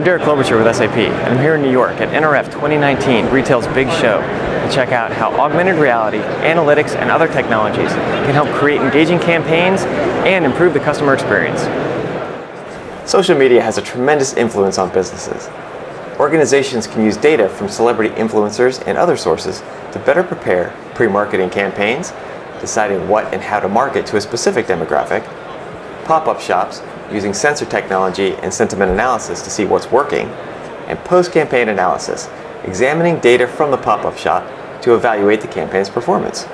I'm Derek Klobucher with SAP, and I'm here in New York at NRF 2019, Retail's big show, to check out how augmented reality, analytics, and other technologies can help create engaging campaigns and improve the customer experience. Social media has a tremendous influence on businesses. Organizations can use data from celebrity influencers and other sources to better prepare pre-marketing campaigns, deciding what and how to market to a specific demographic, pop-up shops using sensor technology and sentiment analysis to see what's working, and post-campaign analysis, examining data from the pop-up shop to evaluate the campaign's performance.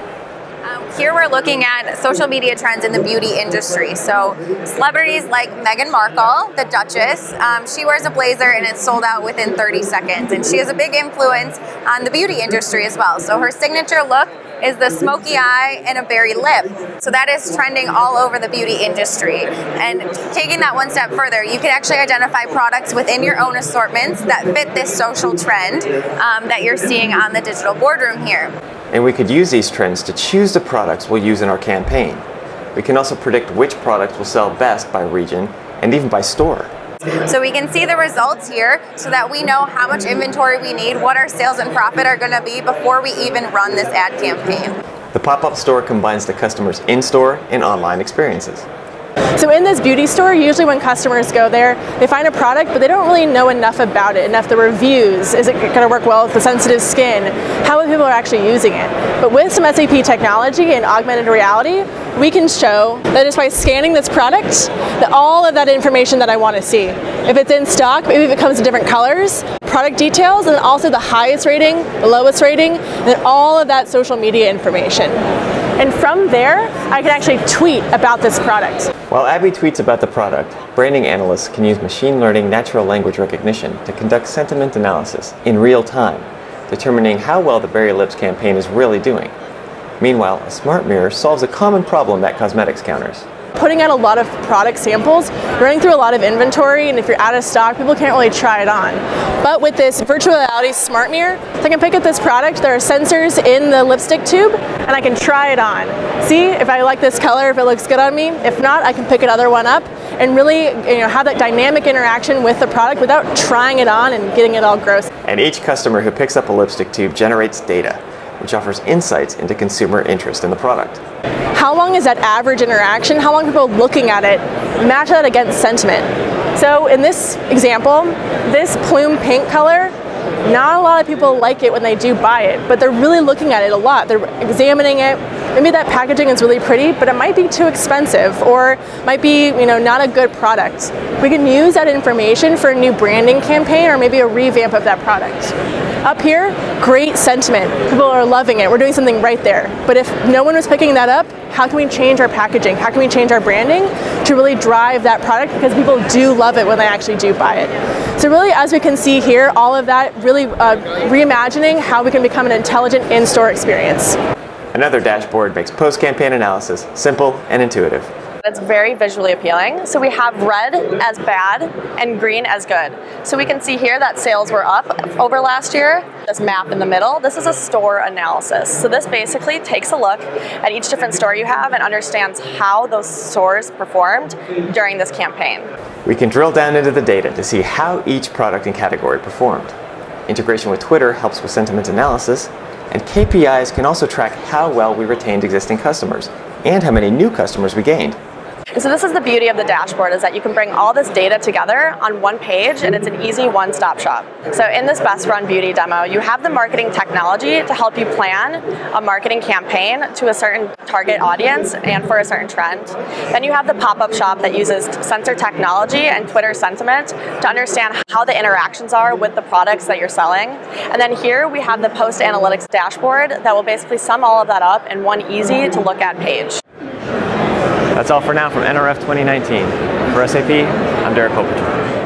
Um, here we're looking at social media trends in the beauty industry. So celebrities like Meghan Markle, the Duchess, um, she wears a blazer and it's sold out within 30 seconds. And she has a big influence on the beauty industry as well. So her signature look is the smoky eye and a berry lip. So that is trending all over the beauty industry. And taking that one step further, you can actually identify products within your own assortments that fit this social trend um, that you're seeing on the digital boardroom here. And we could use these trends to choose the products we'll use in our campaign. We can also predict which products will sell best by region and even by store. So we can see the results here so that we know how much inventory we need, what our sales and profit are going to be before we even run this ad campaign. The pop-up store combines the customer's in-store and online experiences. So in this beauty store, usually when customers go there, they find a product, but they don't really know enough about it, enough the reviews. Is it going to work well with the sensitive skin? How many people are actually using it? But with some SAP technology and augmented reality, we can show that just by scanning this product, that all of that information that I want to see. If it's in stock, maybe if it comes in different colors, product details, and also the highest rating, the lowest rating, and then all of that social media information. And from there, I can actually tweet about this product. While Abby tweets about the product, branding analysts can use machine learning natural language recognition to conduct sentiment analysis in real time, determining how well the Berry Lips campaign is really doing. Meanwhile, a smart mirror solves a common problem at cosmetics counters putting out a lot of product samples, running through a lot of inventory, and if you're out of stock, people can't really try it on. But with this virtual reality smart mirror, I can pick up this product, there are sensors in the lipstick tube, and I can try it on. See if I like this color, if it looks good on me. If not, I can pick another one up and really you know, have that dynamic interaction with the product without trying it on and getting it all gross. And each customer who picks up a lipstick tube generates data which offers insights into consumer interest in the product. How long is that average interaction? How long people looking at it? Match that against sentiment. So in this example, this plume pink color, not a lot of people like it when they do buy it, but they're really looking at it a lot. They're examining it. Maybe that packaging is really pretty, but it might be too expensive or might be, you know, not a good product. We can use that information for a new branding campaign or maybe a revamp of that product. Up here, great sentiment. People are loving it. We're doing something right there. But if no one was picking that up, how can we change our packaging? How can we change our branding to really drive that product because people do love it when they actually do buy it. So really, as we can see here, all of that really uh, reimagining how we can become an intelligent in-store experience. Another dashboard makes post-campaign analysis simple and intuitive. It's very visually appealing. So we have red as bad and green as good. So we can see here that sales were up over last year. This map in the middle, this is a store analysis. So this basically takes a look at each different store you have and understands how those stores performed during this campaign. We can drill down into the data to see how each product and category performed. Integration with Twitter helps with sentiment analysis, and KPIs can also track how well we retained existing customers and how many new customers we gained. And so this is the beauty of the dashboard is that you can bring all this data together on one page and it's an easy one-stop shop. So in this Best Run Beauty demo, you have the marketing technology to help you plan a marketing campaign to a certain target audience and for a certain trend. Then you have the pop-up shop that uses sensor technology and Twitter sentiment to understand how the interactions are with the products that you're selling. And then here we have the post analytics dashboard that will basically sum all of that up in one easy to look at page. That's all for now from NRF 2019. For SAP, I'm Derek Klobucher.